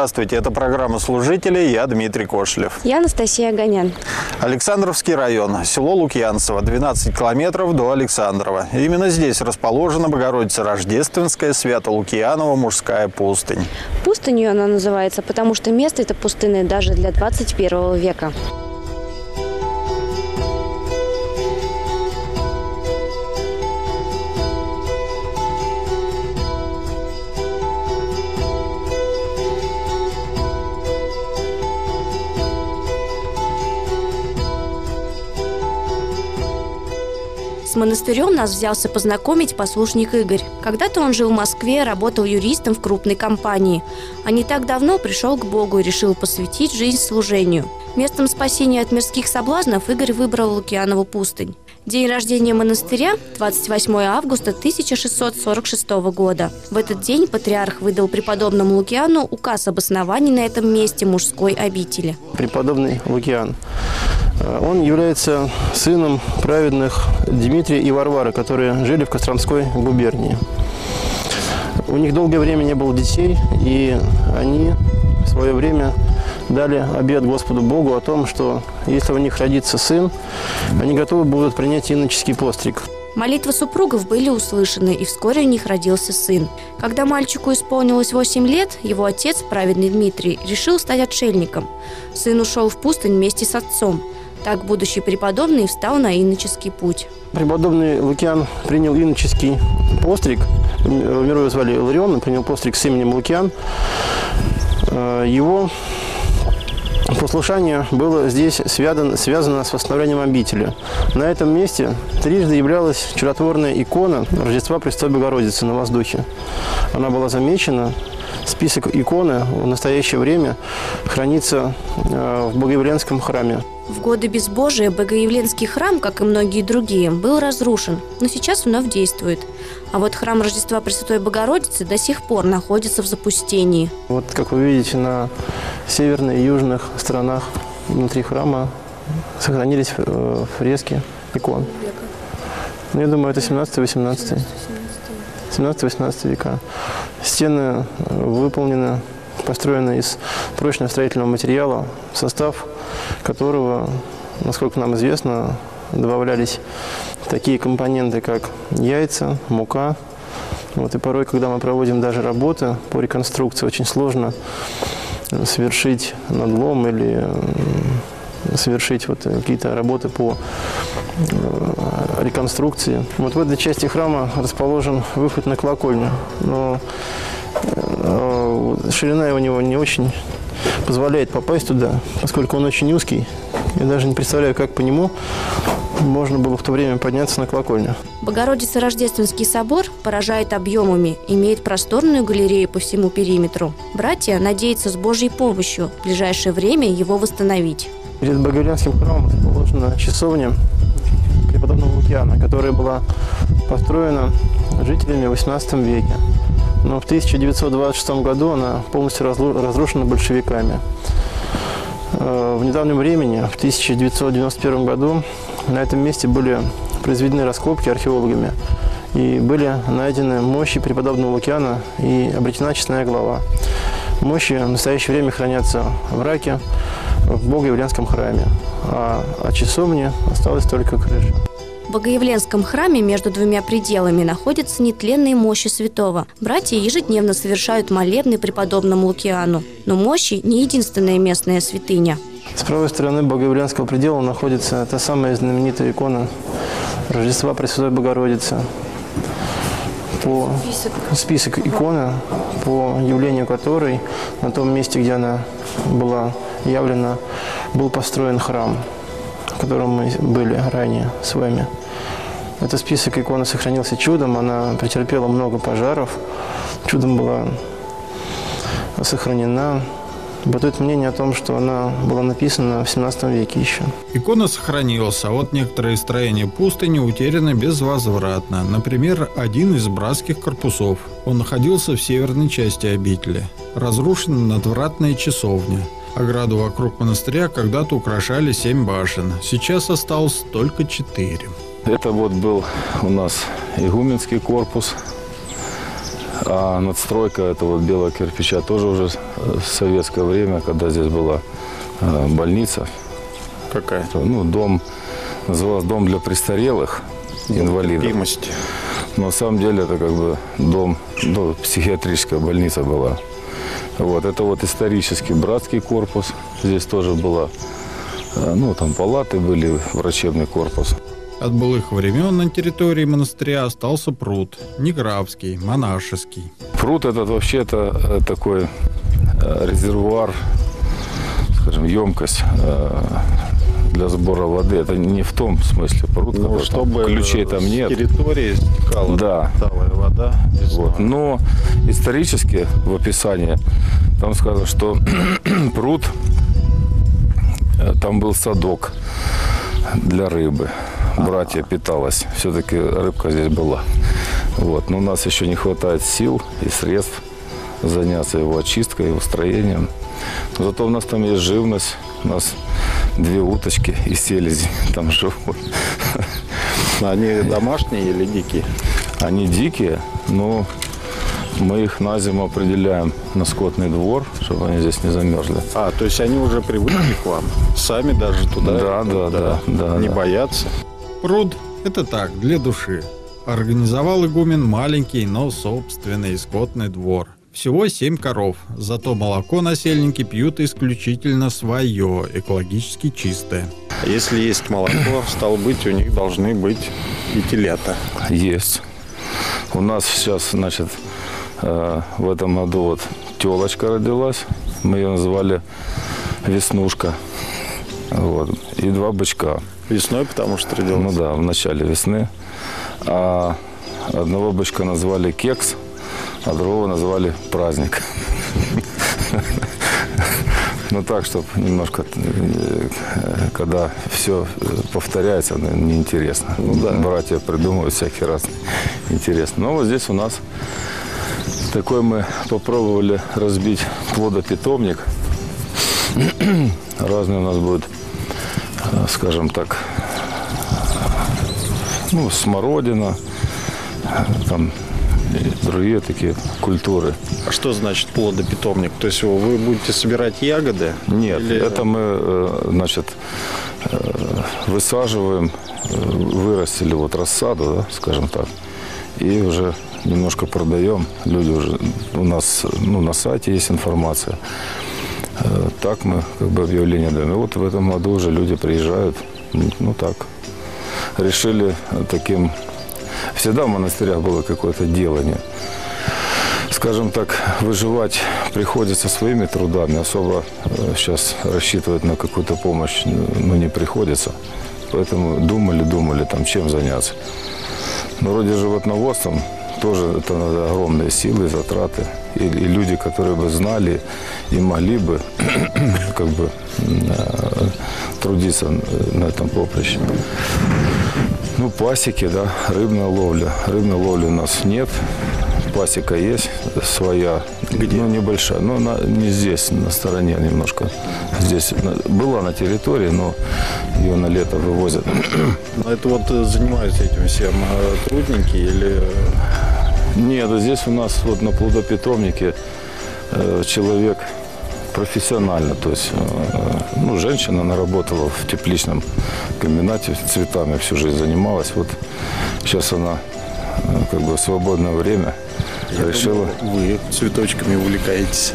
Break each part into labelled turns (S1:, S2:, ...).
S1: Здравствуйте, это программа «Служители», я Дмитрий Кошлев.
S2: Я Анастасия Гонян.
S1: Александровский район, село Лукьянцево, 12 километров до Александрова. Именно здесь расположена Богородица Рождественская, Свято-Лукьянова мужская пустынь.
S2: Пустынью она называется, потому что место это пустынное даже для 21 века. Монастырем нас взялся познакомить послушник Игорь. Когда-то он жил в Москве, работал юристом в крупной компании. А не так давно пришел к Богу и решил посвятить жизнь служению. Местом спасения от мирских соблазнов Игорь выбрал Лукьянову пустынь. День рождения монастыря – 28 августа 1646 года. В этот день патриарх выдал преподобному Лукиану указ об основании на этом месте мужской обители.
S3: Преподобный Лукиан Э, он является сыном праведных Дмитрия и Варвары, которые жили в Костромской губернии. У них долгое время не было детей, и они в свое время дали обед Господу Богу о том, что если у них родится сын, они готовы будут принять иноческий постриг.
S2: Молитвы супругов были услышаны, и вскоре у них родился сын. Когда мальчику исполнилось 8 лет, его отец, праведный Дмитрий, решил стать отшельником. Сын ушел в пустынь вместе с отцом – так будущий преподобный встал на иноческий путь.
S3: Преподобный Лукиан принял иноческий постриг. В миру звали Иларион, он принял постриг с именем Лукиан. Э, его послушание было здесь связано, связано с восстановлением обители. На этом месте трижды являлась чудотворная икона Рождества Престой Богородицы на воздухе. Она была замечена Список иконы в настоящее время хранится э, в Богоявленском храме.
S2: В годы безбожия Богоявленский храм, как и многие другие, был разрушен, но сейчас вновь действует. А вот храм Рождества Пресвятой Богородицы до сих пор находится в запустении.
S3: Вот как вы видите, на северных и южных сторонах внутри храма сохранились э, фрески икон. Ну, я думаю, это 17-18. 17-18 века. Стены выполнены, построены из прочного строительного материала, состав которого, насколько нам известно, добавлялись такие компоненты, как яйца, мука. Вот, и порой, когда мы проводим даже работы по реконструкции, очень сложно совершить надлом или совершить вот какие-то работы по э, реконструкции. Вот в этой части храма расположен выход на колокольню, но э, ширина у него не очень позволяет попасть туда, поскольку он очень узкий. Я даже не представляю, как по нему можно было в то время подняться на колокольню.
S2: Богородица Рождественский собор поражает объемами, имеет просторную галерею по всему периметру. Братья надеются с Божьей помощью в ближайшее время его восстановить.
S3: Перед Богоявленским храмом расположена часовня преподобного Лукьяна, которая была построена жителями в XVIII веке. Но в 1926 году она полностью разрушена большевиками. Э, в недавнем времени, в 1991 году, на этом месте были произведены раскопки археологами и были найдены мощи преподобного Лукьяна и обретена честная глава. Мощи в настоящее время хранятся в Раке, в Богоявленском храме, а от часовни осталась только крыша.
S2: В Богоявленском храме между двумя пределами находятся нетленные мощи святого. Братья ежедневно совершают молебны преподобному Лукиану. Но мощи не единственная местная святыня.
S3: С правой стороны Богоявленского предела находится та самая знаменитая икона Рождества Пресвятой Богородицы. По список. список иконы, по явлению которой на том месте, где она была явлено, был построен храм, в котором мы были ранее с вами. Этот список иконы сохранился чудом, она претерпела много пожаров, чудом была сохранена. Бытует мнение о том, что она была написана в 17 веке еще.
S1: Икона сохранилась, а вот некоторые строения пустыни утеряны безвозвратно. Например, один из братских корпусов. Он находился в северной части обители. Разрушена надвратная часовня. Ограду вокруг монастыря когда-то украшали семь башен. Сейчас осталось только четыре.
S4: Это вот был у нас игуменский корпус. А надстройка этого белого кирпича тоже уже в советское время, когда здесь была э, больница.
S1: Какая?
S4: Ну, дом, назывался дом для престарелых инвалидов.
S1: Терпимости.
S4: Но на самом деле это как бы дом, ну, психиатрическая больница была. Вот, это вот исторический братский корпус. Здесь тоже была, э, ну, там палаты были, врачебный корпус.
S1: От былых времен на территории монастыря остался пруд. Неграфский, монашеский.
S4: Пруд этот вообще это э, такой э, резервуар, скажем, емкость для сбора воды. Это не в том смысле пруд,
S1: Ну,
S4: там
S1: чтобы
S4: ключей там нет.
S1: территории стекала
S4: Да.
S1: талая вода.
S4: Вот. Но исторически в описании там сказано, что пруд, э, там был садок для рыбы. Братья питалась. Все-таки рыбка здесь была. Вот. Но у нас еще не хватает сил и средств заняться его очисткой, его строением. Но зато у нас там есть живность. У нас две уточки и селези там живут.
S1: Они домашние или дикие?
S4: Они дикие, но мы их на зиму определяем на скотный двор, чтобы они здесь не замерзли.
S1: А, то есть они уже привыкли к вам? Сами даже туда?
S4: Да, да, да, да,
S1: Не
S4: да.
S1: боятся? Пруд – это так, для души. Организовал игумен маленький, но собственный скотный двор. Всего семь коров, зато молоко насельники пьют исключительно свое, экологически чистое. Если есть молоко, стало быть, у них должны быть и телята.
S4: Есть. У нас сейчас, значит, э, в этом году вот телочка родилась. Мы ее назвали Веснушка. Вот. И два бычка.
S1: Весной, потому что родилась.
S4: Ну да, в начале весны. А одного бычка назвали Кекс, а другого назвали Праздник. Ну так, чтобы немножко, э, когда все повторяется, ну, неинтересно. Ну да. Братья придумывают всякий раз интересно. Но вот здесь у нас такой мы попробовали разбить плодопитомник. Разные у нас будут, э, скажем так, ну, смородина, там и другие такие культуры.
S1: А что значит плодопитомник? То есть вы будете собирать ягоды?
S4: Нет,
S1: Или-
S4: это мы, э, значит, э, высаживаем, э, вырастили вот рассаду, да, скажем так, и уже немножко продаем. Люди уже, у нас, ну, на сайте есть информация. Так мы как бы объявление даем. И вот в этом году уже люди приезжают, ну так, решили таким... Всегда в монастырях было какое-то делание. Скажем так, выживать приходится своими трудами. Особо сейчас рассчитывать на какую-то помощь ну, не приходится. Поэтому думали, думали, там, чем заняться. Но вроде животноводством тоже это надо огромные силы, затраты. И, и люди, которые бы знали и могли бы как бы э, трудиться на этом поприще. Ну, пасеки, да, рыбная ловля. Рыбной ловли у нас нет. Пасека есть своя. Где? Ну, небольшая. Но на- не здесь, на стороне немножко. Здесь на- была на территории, но ее на лето вывозят.
S1: Ну, Это вот э, занимаются этим всем э, трудники или...
S4: Нет, здесь у нас вот на плодопитомнике э, человек профессионально, то есть, э, ну, женщина, она работала в тепличном комбинате, цветами всю жизнь занималась. Вот сейчас она э, как бы в свободное время решила...
S1: думал, Вы цветочками увлекаетесь.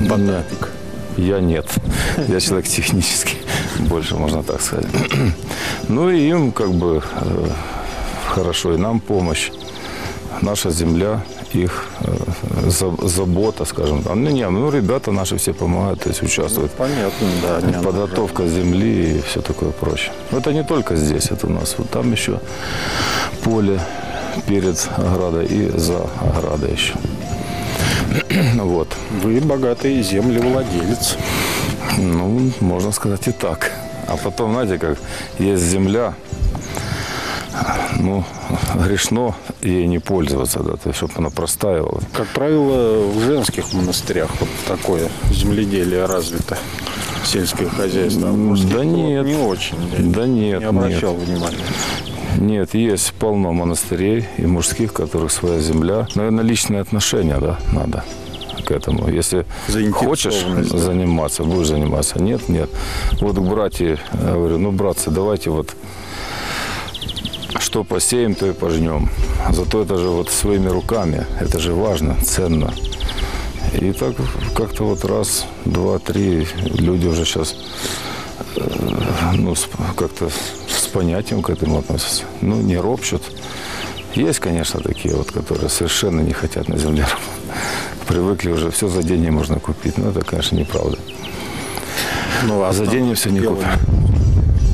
S1: Ботаник.
S4: Я нет. Я человек технический, больше можно так сказать. Ну и им как бы э, хорошо, и нам помощь. Наша земля, их э, за- забота, скажем там. Ну, не, ну, ребята наши все помогают, то есть участвуют.
S1: Понятно, да. не
S4: Подготовка земли и все такое прочее. Но это не только здесь, это у нас. Вот там еще поле перед оградой и за оградой еще. Вот.
S1: Вы богатый землевладелец.
S4: Ну, можно сказать и так. А потом, знаете, как есть земля, ну, грешно ей не пользоваться, да, то есть, чтобы она простаивала.
S1: Как правило, в женских монастырях вот такое земледелие развито. Сельское хозяйство. А мужских
S4: Да нет.
S1: Не очень. Я
S4: Да нет,
S1: не обращал внимания.
S4: Нет, есть полно монастырей и мужских, которых своя земля. Наверное, личные отношения, да, надо к этому. Если хочешь
S1: да.
S4: заниматься, будешь заниматься. Нет, нет. Вот к братьям говорю, ну, братцы, давайте вот что посеем, то и пожнем. Зато это же вот своими руками, это же важно, ценно. И так как-то вот раз, два, три люди уже сейчас ну, с- как-то с понятием к этому относятся. Ну, не ропщут. Есть, конечно, такие вот, которые совершенно не хотят на земле. Привыкли уже, все за деньги можно купить. Но это, конечно, неправда.
S1: Ну,
S4: А за деньги все не купишь.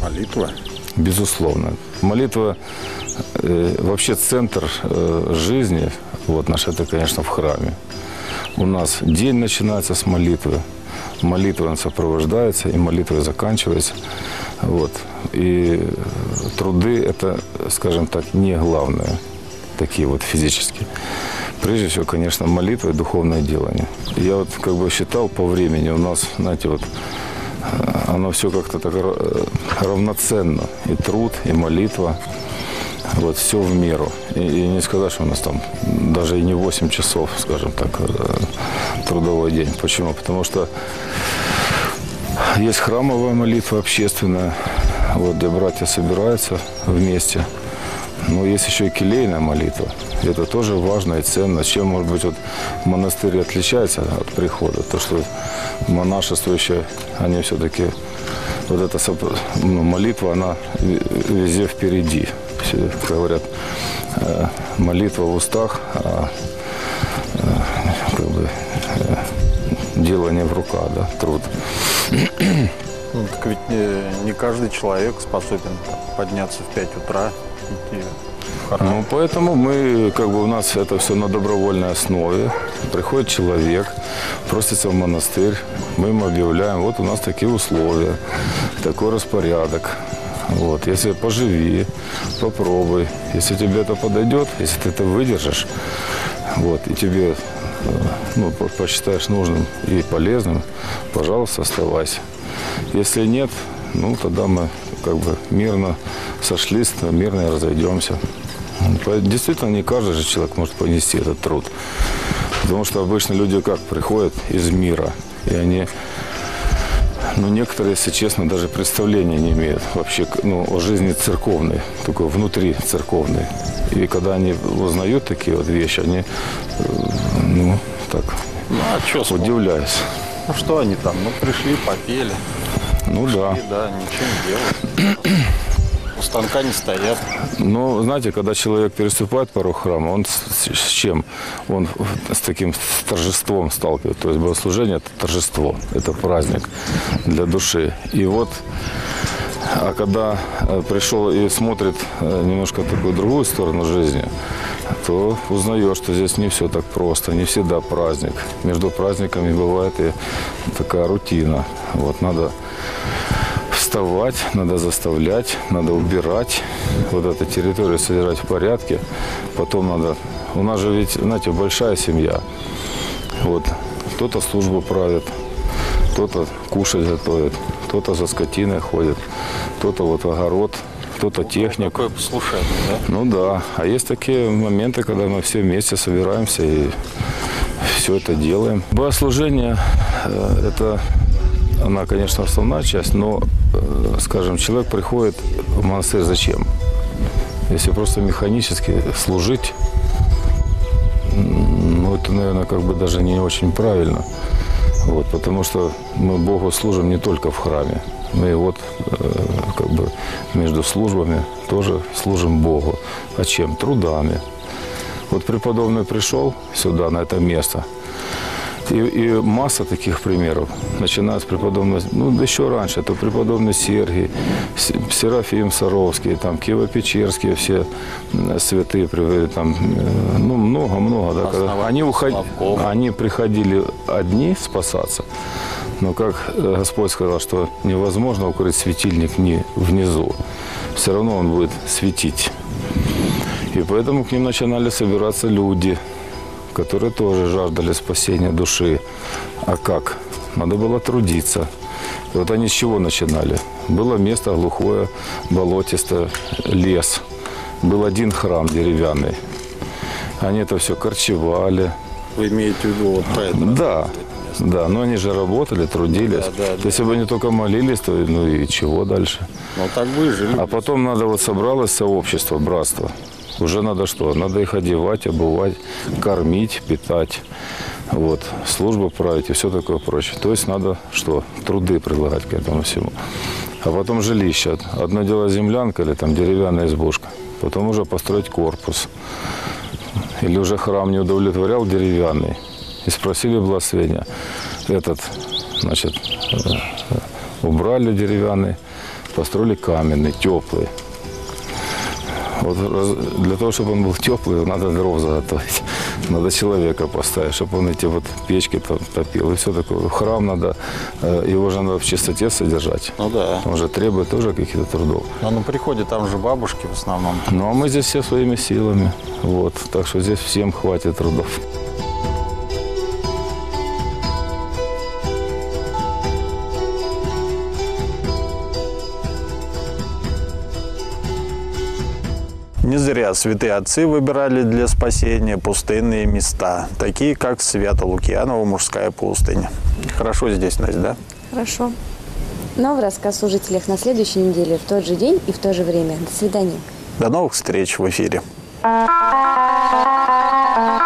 S1: Молитва.
S4: Безусловно. Молитва, э, вообще центр э, жизни, вот наш, это, конечно, в храме. У нас день начинается с молитвы, молитва сопровождается и молитвой заканчивается. Вот. И э, труды – это, скажем так, не главное, такие вот физические. Прежде всего, конечно, молитва и духовное делание. Я вот как бы считал по времени, у нас, знаете, вот оно все как-то так э, равноценно. И труд, и молитва. Вот все в меру. И, и не сказать, что у нас там даже и не 8 часов, скажем так, э, трудовой день. Почему? Потому что есть храмовая молитва общественная, вот, где братья собираются вместе. Но есть еще и келейная молитва. Это тоже важно и ценно. Чем, может быть, вот монастырь отличается от прихода? То, что монашествующие, они все-таки, вот эта ну, молитва, она ве- везде впереди. Все, говорят, э, молитва в устах, а э, как бы, э, делание в руках, да, труд.
S1: Ну, так ведь э, не каждый человек способен подняться в 5 утра, идти.
S4: Ну, поэтому мы, как бы у нас это все на добровольной основе. Приходит человек, просится в монастырь, мы ему объявляем, вот у нас такие условия, такой распорядок. Вот, если поживи, попробуй. Если тебе это подойдет, если ты это выдержишь, вот, и тебе э, ну, по- посчитаешь нужным и полезным, пожалуйста, оставайся. Если нет, ну, тогда мы как бы мирно сошлись, мирно разойдемся. Действительно, не каждый же человек может понести этот труд. Потому что обычно люди как приходят из мира, и они, ну, некоторые, если честно, даже представления не имеют вообще ну, о жизни церковной, такой внутри церковной. И когда они узнают такие вот вещи, они, э, ну, так,
S1: Ну, а что
S4: удивляются.
S1: Ну, что они там? Ну, пришли, попели.
S4: Ну да.
S1: И, да, ничего не делают. Станка не стоят.
S4: Но, знаете, когда человек переступает порог храма, он с, с чем? Он с таким торжеством сталкивается. То есть богослужение – это торжество, это праздник для души. И вот, а когда э, пришел и смотрит э, немножко такую другую сторону жизни, то узнаешь, что здесь не все так просто, не всегда праздник. Между праздниками бывает и такая рутина. Вот надо вставать, надо заставлять, надо убирать, вот эту территорию содержать в порядке. Потом надо... У нас же ведь, знаете, большая семья. Вот кто-то службу правит, кто-то кушать готовит, кто-то за скотиной ходит, кто-то вот огород, кто-то техник.
S1: Какое послушание, да?
S4: Ну да. А есть такие моменты, когда мы все вместе собираемся и все это делаем. Богослужение э, это она, конечно, основная часть, но, э, скажем, человек приходит в монастырь зачем? Если просто механически служить, ну, это, наверное, как бы даже не очень правильно. Вот, потому что мы Богу служим не только в храме. Мы вот э, как бы между службами тоже служим Богу. А чем? Трудами. Вот преподобный пришел сюда, на это место, и, и масса таких примеров, начиная с преподобного, ну, еще раньше, это преподобный Сергий, Серафим Саровский, там, Киево-Печерские все святые, при- там, э, ну, много-много, да, когда они,
S1: Славков.
S4: они приходили одни спасаться, но как э, Господь сказал, что невозможно укрыть светильник не внизу, все равно он будет светить. И поэтому к ним начинали собираться люди, которые тоже жаждали спасения души. А как? Надо было трудиться. И вот они с чего начинали? Было место глухое, болотистое, лес. был один храм деревянный. Они это все корчевали.
S1: Вы имеете в виду вот про это?
S4: Да, да, но они же работали, трудились.
S1: Да, да, да.
S4: Если бы они только молились, то ну и чего дальше?
S1: Ну так выжили.
S4: А потом надо вот собралось сообщество, братство. Уже надо что? Надо их одевать, обувать, кормить, питать. Вот, службу править и все такое прочее. То есть надо что? Труды предлагать к этому всему. А потом жилище. Одно дело землянка или там деревянная избушка. Потом уже построить корпус. Или уже храм не удовлетворял деревянный. И спросили благословения. Этот, значит, э, э, убрали деревянный, построили каменный, теплый. Вот для того, чтобы он был теплый, надо дров заготовить. Надо человека поставить, чтобы он эти вот печки то- топил. И все такое. Храм надо, э, его же надо в чистоте содержать.
S1: Ну да.
S4: Он же требует тоже каких-то трудов.
S1: Но на приходе там же бабушки в основном.
S4: Ну, а мы здесь все своими силами. Вот. Так что здесь всем хватит трудов.
S5: Не зря святые отцы выбирали для спасения пустынные места, такие как Свято-Лукьянова мужская пустыня. Хорошо здесь, Настя, да?
S2: Хорошо. Новый рассказ о жителях на следующей неделе в тот же день и в то же время. До свидания.
S5: До новых встреч в эфире.
S6: Thank